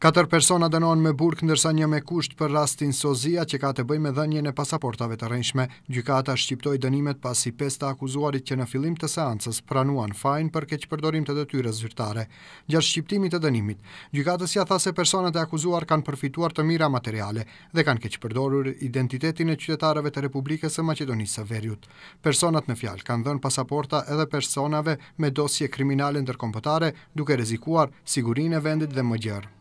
Katër persona dënohen me burg ndërsa një me kusht për rastin Sozia që ka të bëjë me dhënien e pasaportave të rrenjshme. Gjykata shqiptoi dënimet pasi pesë të akuzuarit që në fillim të seancës pranuan fajin për keqpërdorim të detyrës zyrtare. Gjatë shqiptimit të dënimit, gjykatësja tha se personat e akuzuar kanë përfituar të mira materiale dhe kanë keqpërdorur identitetin e qytetarëve të Republikës së Maqedonisë së Veriut. Personat në fjalë kanë dhënë pasaporta edhe personave me dosje kriminale ndërkombëtare duke rrezikuar sigurinë e vendit dhe më gjerë.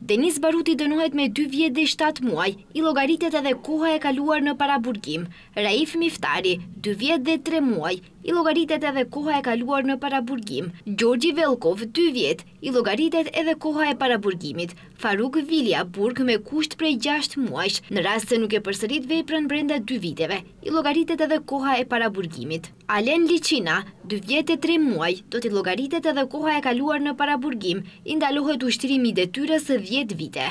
Denis Baruti dënohet me dy vjet dhe shtatë muaj, i llogaritet edhe koha e kaluar në paraburgim. Raif Miftari, dy vjet dhe tre muaj, i llogaritet edhe koha e kaluar në paraburgim. Gjorgji Vellkov, dy vjet, i llogaritet edhe koha e paraburgimit. Faruk Vilja, burg me kusht prej gjashtë muajsh, në rast se nuk e përsërit veprën brenda dy viteve, i llogaritet edhe koha e paraburgimit. Alen Liçina, Dy vjet e tre muaj, do t'i llogaritet edhe koha e kaluar në paraburgim, i ndalohet ushtrimi i detyrës dhjetë vite.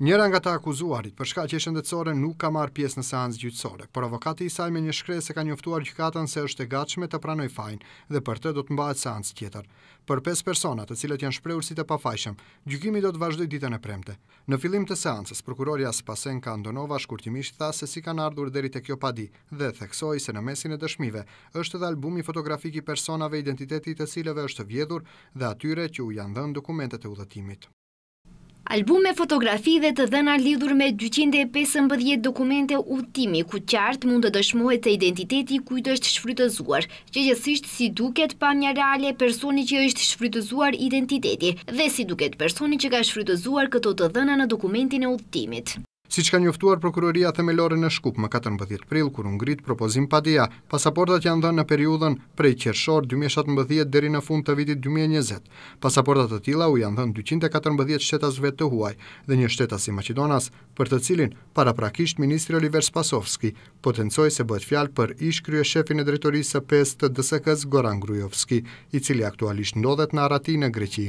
Njëra nga të akuzuarit, për shkaqe shëndetësore nuk ka marrë pjesë në seancë gjyqësore, por avokati i saj me një shkresë e ka njoftuar gjykatën se është e gatshme të pranojë fajin dhe për të do të mbahet seancë tjetër. Për pesë persona, të cilët janë shprehur si të pafajshëm, gjykimi do të vazhdojë ditën e premte. Në fillim të seancës, prokurorja Spasenka Andonova shkurtimisht tha se si kanë ardhur deri te kjo padi dhe theksoi se në mesin e dëshmive është edhe albumi fotografik i personave identiteti i të cilëve është vjedhur dhe atyre që u janë dhënë dokumentet e udhëtimit. Album me fotografi dhe të dhëna lidhur me dyqind e pesëmbëdhjetë dokumente udhëtimi, ku qartë mund të dëshmohet se identiteti i kujt është shfrytëzuar Gjegjësisht si duket pamja reale e personit që është shfrytëzuar identiteti dhe si duket personi që ka shfrytëzuar këto të dhëna në dokumentin e udhëtimit. Siç ka njoftuar Prokuroria Themelore në Shkup më katërmbëdhjetë prill kur u ngrit propozim padia, pasaportat janë dhënë në periudhën prej qershor dy mijë e shtatëmbëdhjetë deri në fund të vitit dy mijë e njëzet. Pasaporta të tilla u janë dhënë dyqind e katërmbëdhjetë shtetasve të huaj dhe një shtetasi maqedonas, për të cilin paraprakisht ministri Oliver Spasovski potencoi se bëhet fjalë për ish-kryeshefin e Drejtorisë së pestë të DSK-së, Goran Grujovski, i cili aktualisht ndodhet në arrati në Greqi.